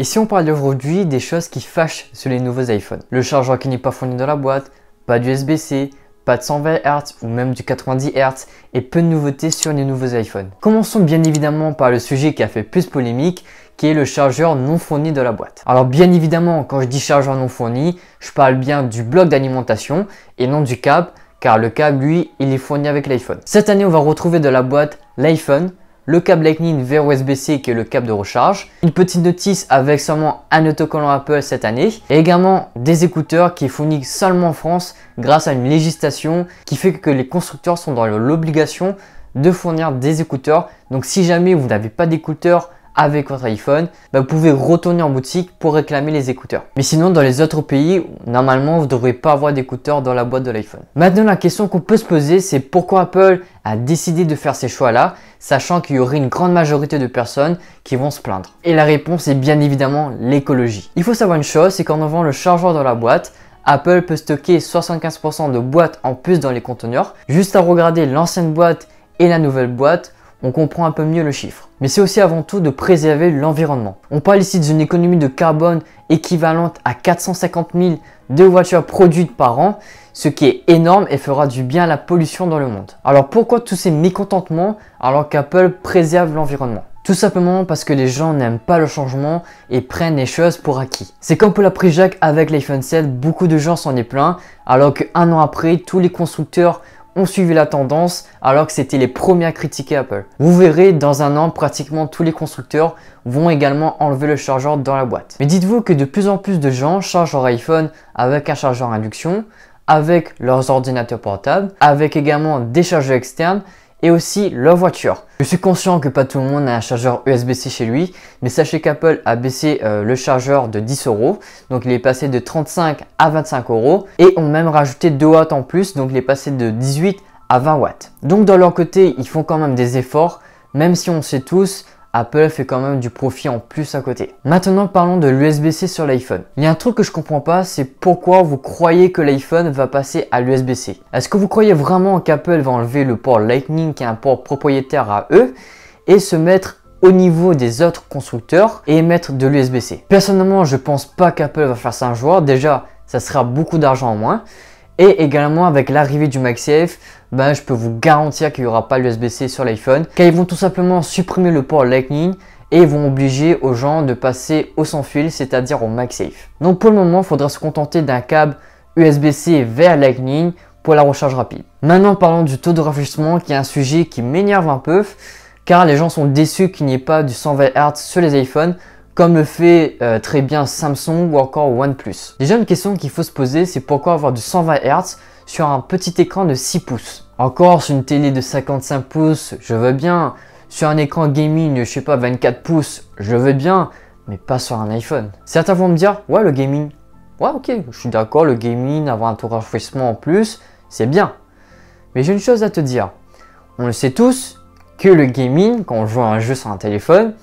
Et si on parle aujourd'hui des choses qui fâchent sur les nouveaux iPhones? Le chargeur qui n'est pas fourni dans la boîte, pas d'USB-C, pas de 120 Hz ou même du 90 Hz et peu de nouveautés sur les nouveaux iPhones. Commençons bien évidemment par le sujet qui a fait plus polémique qui est le chargeur non fourni de la boîte. Alors bien évidemment quand je dis chargeur non fourni, je parle bien du bloc d'alimentation et non du câble car le câble lui il est fourni avec l'iPhone. Cette année on va retrouver de la boîte l'iPhone, le câble Lightning vers USB-C qui est le câble de recharge, une petite notice avec seulement un autocollant Apple cette année et également des écouteurs qui est fourni seulement en France grâce à une législation qui fait que les constructeurs sont dans l'obligation de fournir des écouteurs. Donc si jamais vous n'avez pas d'écouteurs avec votre iPhone, bah, vous pouvez retourner en boutique pour réclamer les écouteurs. Mais sinon, dans les autres pays, normalement, vous ne devrez pas avoir d'écouteurs dans la boîte de l'iPhone. Maintenant, la question qu'on peut se poser, c'est pourquoi Apple a décidé de faire ces choix-là, sachant qu'il y aurait une grande majorité de personnes qui vont se plaindre. Et la réponse est bien évidemment l'écologie. Il faut savoir une chose, c'est qu'en enlevant le chargeur dans la boîte, Apple peut stocker 75% de boîtes en plus dans les conteneurs. Juste à regarder l'ancienne boîte et la nouvelle boîte, on comprend un peu mieux le chiffre. Mais c'est aussi avant tout de préserver l'environnement. On parle ici d'une économie de carbone équivalente à 450 000 de voitures produites par an, ce qui est énorme et fera du bien à la pollution dans le monde. Alors pourquoi tous ces mécontentements alors qu'Apple préserve l'environnement? Tout simplement parce que les gens n'aiment pas le changement et prennent les choses pour acquis. C'est comme pour la prise jack avec l'iPhone 7, beaucoup de gens s'en est plein, alors qu'un an après, tous les constructeurs ont suivi la tendance alors que c'était les premiers à critiquer Apple. Vous verrez, dans un an, pratiquement tous les constructeurs vont également enlever le chargeur dans la boîte. Mais dites-vous que de plus en plus de gens chargent leur iPhone avec un chargeur induction, avec leurs ordinateurs portables, avec également des chargeurs externes et aussi leur voiture. Je suis conscient que pas tout le monde a un chargeur USB-C chez lui, mais sachez qu'Apple a baissé euh, le chargeur de 10 euros, donc il est passé de 35 à 25 euros, et ont même rajouté 2 watts en plus, donc il est passé de 18 à 20 watts. Donc de leur côté, ils font quand même des efforts, même si on sait tous Apple fait quand même du profit en plus à côté. Maintenant parlons de l'USB-C sur l'iPhone. Il y a un truc que je comprends pas, c'est pourquoi vous croyez que l'iPhone va passer à l'USB-C. Est-ce que vous croyez vraiment qu'Apple va enlever le port Lightning qui est un port propriétaire à eux et se mettre au niveau des autres constructeurs et mettre de l'USB-C Personnellement, je pense pas qu'Apple va faire ça un jour. Déjà, ça sera beaucoup d'argent en moins. Et également avec l'arrivée du MagSafe, ben, je peux vous garantir qu'il n'y aura pas l'USB-C sur l'iPhone. Car ils vont tout simplement supprimer le port Lightning et ils vont obliger aux gens de passer au sans fil, c'est-à-dire au MagSafe. Donc pour le moment, il faudra se contenter d'un câble USB-C vers Lightning pour la recharge rapide. Maintenant parlons du taux de rafraîchissement qui est un sujet qui m'énerve un peu car les gens sont déçus qu'il n'y ait pas du 120 Hz sur les iPhones comme le fait euh, très bien Samsung ou encore OnePlus. Déjà une question qu'il faut se poser, c'est pourquoi avoir du 120 Hz sur un petit écran de 6 pouces? Encore sur une télé de 55 pouces, je veux bien. Sur un écran gaming, je sais pas, 24 pouces, je veux bien, mais pas sur un iPhone. Certains vont me dire, ouais, le gaming. Ouais, ok, je suis d'accord, le gaming, avoir un de rafraîchissement en plus, c'est bien. Mais j'ai une chose à te dire. On le sait tous que le gaming, quand on joue à un jeu sur un téléphone,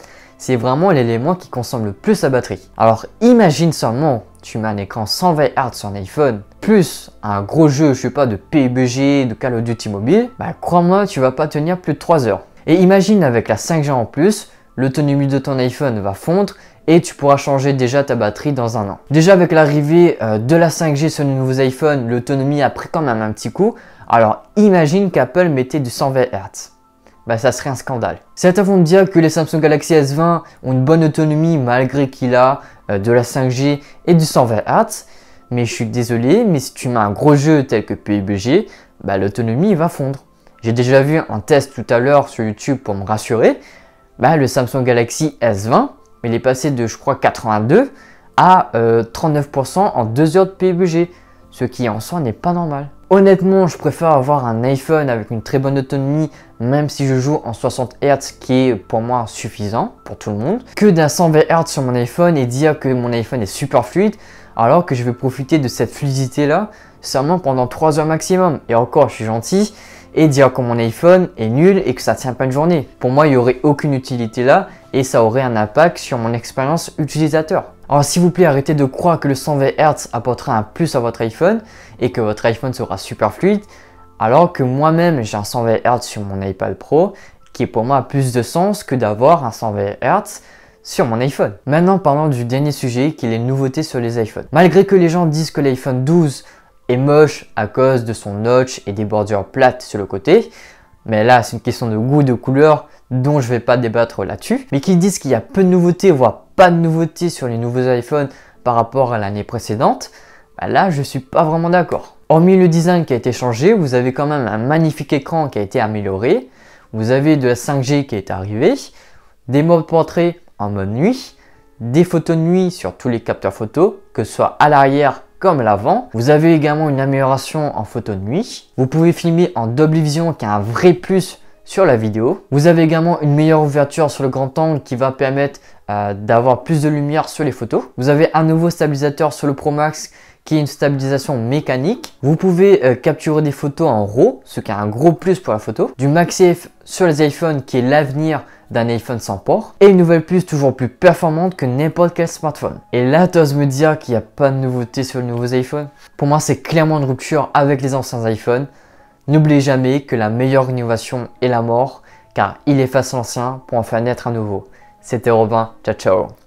c'est vraiment l'élément qui consomme le plus la batterie. Alors imagine seulement, tu mets un écran 120 Hz sur un iPhone, plus un gros jeu, je sais pas, de PUBG, de Call of Duty mobile, bah crois-moi, tu vas pas tenir plus de 3 heures. Et imagine avec la 5G en plus, l'autonomie de ton iPhone va fondre et tu pourras changer déjà ta batterie dans un an. Déjà avec l'arrivée euh, de la 5G sur les nouveaux iPhones, l'autonomie a pris quand même un petit coup. Alors imagine qu'Apple mettait du 120 Hz bah ça serait un scandale. Certains vont me dire que les Samsung Galaxy S20 ont une bonne autonomie malgré qu'il a euh, de la 5G et du 120 Hz. Mais je suis désolé, mais si tu mets un gros jeu tel que PUBG, bah, l'autonomie va fondre. J'ai déjà vu un test tout à l'heure sur YouTube pour me rassurer. Bah, le Samsung Galaxy S20, il est passé de je crois 82 à 39% euh, en 2 heures de PUBG, ce qui en soi n'est pas normal. Honnêtement, je préfère avoir un iPhone avec une très bonne autonomie, même si je joue en 60 Hz, qui est pour moi suffisant pour tout le monde, que d'un 120 Hz sur mon iPhone et dire que mon iPhone est super fluide, alors que je vais profiter de cette fluidité là seulement pendant 3 heures maximum. Et encore, je suis gentil, et dire que mon iPhone est nul et que ça tient pas une journée. Pour moi, il n'y aurait aucune utilité là et ça aurait un impact sur mon expérience utilisateur. Alors s'il vous plaît, arrêtez de croire que le 120 Hz apportera un plus à votre iPhone et que votre iPhone sera super fluide, alors que moi-même j'ai un 120 Hz sur mon iPad Pro qui pour moi a plus de sens que d'avoir un 120 Hz sur mon iPhone. Maintenant parlons du dernier sujet qui est les nouveautés sur les iPhones. Malgré que les gens disent que l'iPhone 12 est moche à cause de son notch et des bordures plates sur le côté, mais là c'est une question de goût, de couleur, dont je ne vais pas débattre là-dessus, mais qui disent qu'il y a peu de nouveautés, voire pas de nouveautés sur les nouveaux iPhones par rapport à l'année précédente, bah là je suis pas vraiment d'accord. Hormis le design qui a été changé, vous avez quand même un magnifique écran qui a été amélioré, vous avez de la 5G qui est arrivée, des modes portrait en mode nuit, des photos de nuit sur tous les capteurs photo, que ce soit à l'arrière comme l'avant. Vous avez également une amélioration en photo de nuit. Vous pouvez filmer en double vision qui est un vrai plus sur la vidéo. Vous avez également une meilleure ouverture sur le grand angle qui va permettre euh, d'avoir plus de lumière sur les photos. Vous avez un nouveau stabilisateur sur le Pro Max qui est une stabilisation mécanique. Vous pouvez euh, capturer des photos en RAW, ce qui est un gros plus pour la photo. Du MagSafe sur les iPhones qui est l'avenir d'un iPhone sans port. Et une nouvelle puce toujours plus performante que n'importe quel smartphone. Et là, tu oses me dire qu'il n'y a pas de nouveauté sur les nouveaux iPhones Pour moi, c'est clairement une rupture avec les anciens iPhones. N'oubliez jamais que la meilleure innovation est la mort, car il efface l'ancien pour en faire naître un nouveau. C'était Robin, ciao ciao